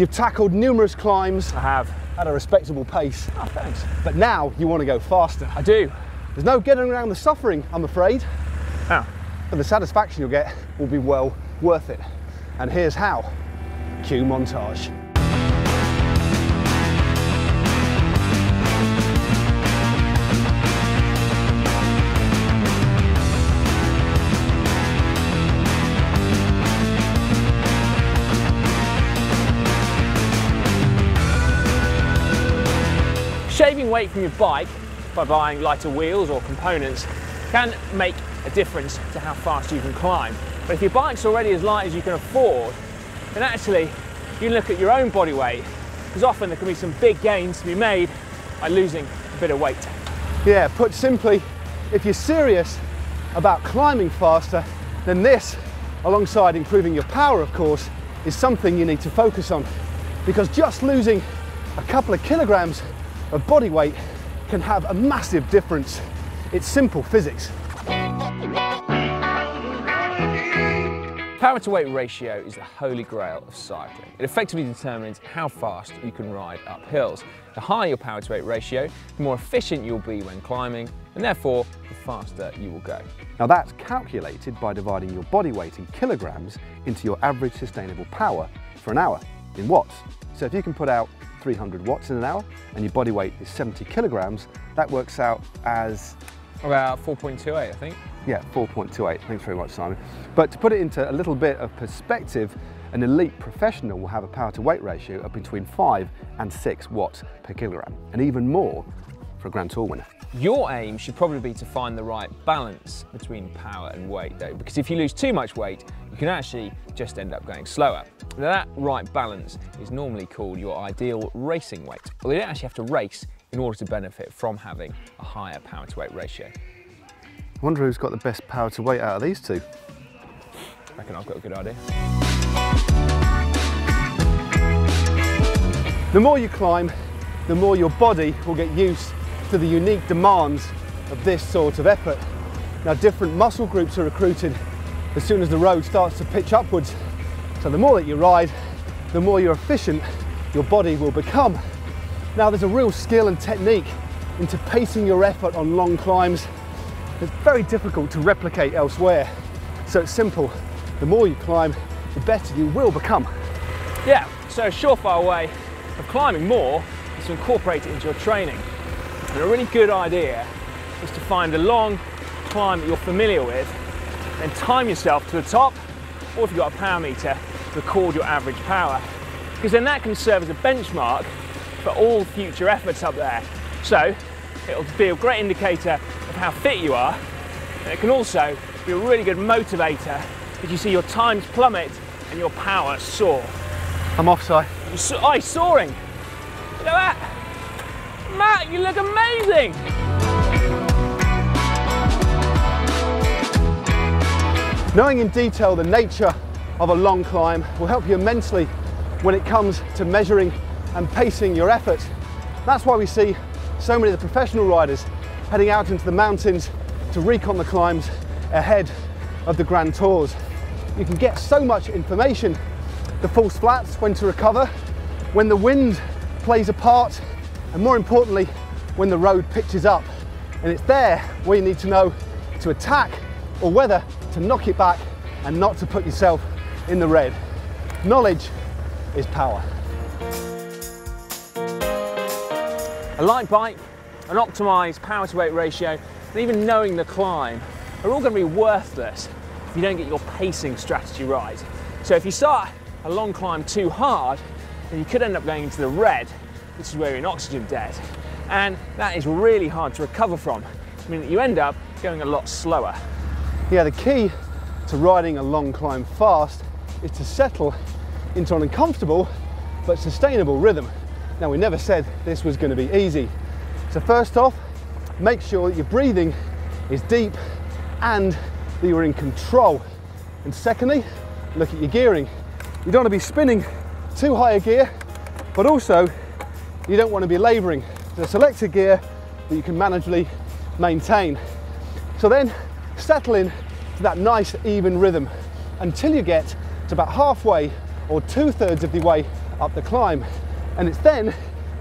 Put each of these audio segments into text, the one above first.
You've tackled numerous climbs I have. at a respectable pace, Oh, thanks. but now you want to go faster. I do. There's no getting around the suffering, I'm afraid, Oh. but the satisfaction you'll get will be well worth it. And here's how. Cue montage. Shaving weight from your bike by buying lighter wheels or components can make a difference to how fast you can climb. But if your bike's already as light as you can afford, then actually you can look at your own body weight because often there can be some big gains to be made by losing a bit of weight. Yeah, put simply, if you're serious about climbing faster, then this, alongside improving your power, of course, is something you need to focus on. Because just losing a couple of kilograms of body weight can have a massive difference. It's simple physics. Power to weight ratio is the holy grail of cycling. It effectively determines how fast you can ride up hills. The higher your power to weight ratio, the more efficient you'll be when climbing, and therefore the faster you will go. Now that's calculated by dividing your body weight in kilograms into your average sustainable power for an hour in watts. So if you can put out 300 watts in an hour and your body weight is 70 kilograms, that works out as About 4.28, I think. Yeah, 4.28. Thanks very much, Simon. But to put it into a little bit of perspective, an elite professional will have a power to weight ratio of between 5 and 6 watts per kilogram, and even more for a Grand Tour winner. Your aim should probably be to find the right balance between power and weight though, because if you lose too much weight, you can actually just end up going slower. Now that right balance is normally called your ideal racing weight. Well, you don't actually have to race in order to benefit from having a higher power to weight ratio. I wonder who's got the best power to weight out of these two. I reckon I've got a good idea. The more you climb, the more your body will get used to the unique demands of this sort of effort. Now different muscle groups are recruited as soon as the road starts to pitch upwards. So the more that you ride, the more you're efficient your body will become. Now there's a real skill and technique into pacing your effort on long climbs. It's very difficult to replicate elsewhere. So it's simple. The more you climb, the better you will become. Yeah, so a surefire way of climbing more is to incorporate it into your training. And a really good idea is to find a long climb that you're familiar with, then time yourself to the top, or if you've got a power meter, record your average power. Because then that can serve as a benchmark for all future efforts up there. So it'll be a great indicator of how fit you are, and it can also be a really good motivator if you see your times plummet and your power soar. I'm offside. So- oh, he's soaring. Look at that. Matt, you look amazing. Knowing in detail the nature of a long climb will help you immensely when it comes to measuring and pacing your effort. That's why we see so many of the professional riders heading out into the mountains to recon the climbs ahead of the Grand Tours. You can get so much information, the false flats, when to recover, when the wind plays a part, and more importantly, when the road pitches up. And it's there where you need to know to attack or whether to knock it back and not to put yourself in the red. Knowledge is power. A light bike, an optimised power to weight ratio, and even knowing the climb are all going to be worthless if you don't get your pacing strategy right. So if you start a long climb too hard, then you could end up going into the red, which is where you're in oxygen debt. And that is really hard to recover from, meaning that you end up going a lot slower. Yeah, the key to riding a long climb fast is to settle into an uncomfortable but sustainable rhythm. Now, we never said this was going to be easy. So, first off, make sure that your breathing is deep and that you're in control. And secondly, look at your gearing. You don't want to be spinning too high a gear, but also you don't want to be labouring. So, select a gear that you can manageably maintain. So then settle in to that nice even rhythm until you get to about halfway or two thirds of the way up the climb. And it's then,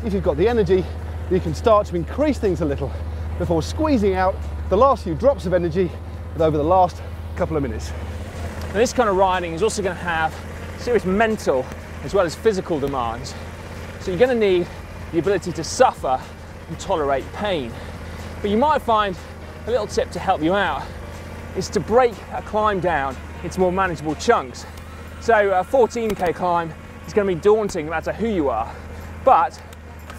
if you've got the energy, you can start to increase things a little before squeezing out the last few drops of energy over the last couple of minutes. And this kind of riding is also going to have serious mental as well as physical demands. So you're going to need the ability to suffer and tolerate pain. But you might find a little tip to help you out is to break a climb down into more manageable chunks. So a 14k climb is going to be daunting no matter who you are, but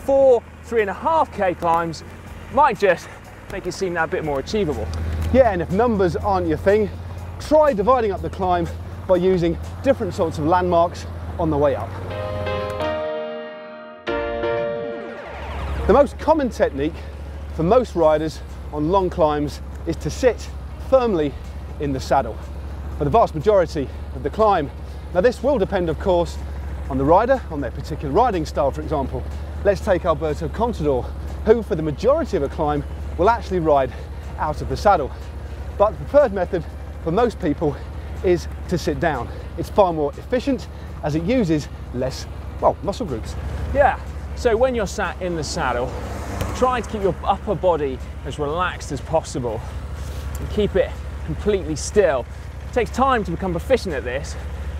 four, three and a half k climbs might just make it seem that bit more achievable. Yeah, and if numbers aren't your thing, try dividing up the climb by using different sorts of landmarks on the way up. The most common technique for most riders on long climbs is to sit firmly in the saddle for the vast majority of the climb. Now this will depend of course on the rider, on their particular riding style for example. Let's take Alberto Contador who for the majority of a climb will actually ride out of the saddle. But the preferred method for most people is to sit down. It's far more efficient as it uses less, well, muscle groups. Yeah, so when you're sat in the saddle, try to keep your upper body as relaxed as possible and keep it completely still. It takes time to become proficient at this,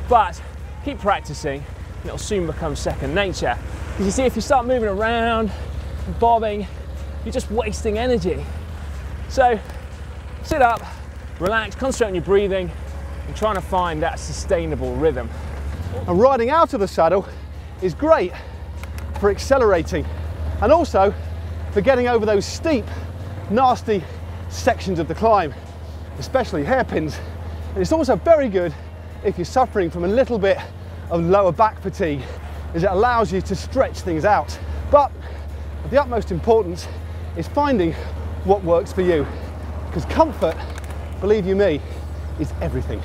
but keep practicing and it'll soon become second nature. Because you see, if you start moving around, bobbing, you're just wasting energy. So sit up, relax, concentrate on your breathing, and trying to find that sustainable rhythm. And riding out of the saddle is great for accelerating and also for getting over those steep, nasty sections of the climb, especially hairpins. And it's also very good if you're suffering from a little bit of lower back fatigue, as it allows you to stretch things out. But the utmost importance is finding what works for you, because comfort, believe you me, is everything.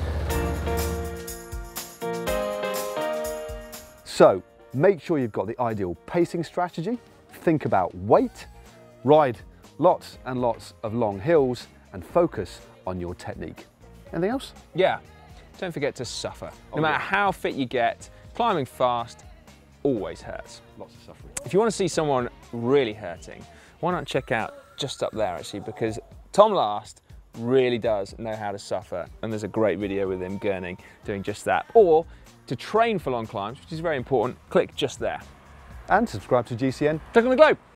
So make sure you've got the ideal pacing strategy, think about weight, ride lots and lots of long hills and focus on your technique. Anything else? Yeah, don't forget to suffer. Oh, no Oh, matter how fit you get, climbing fast always hurts. Lots of suffering. If you want to see someone really hurting, why not check out just up there actually, because Tom Last really does know how to suffer, and there's a great video with him gurning doing just that. Or to train for long climbs, which is very important, click just there. And subscribe to GCN Click on the globe.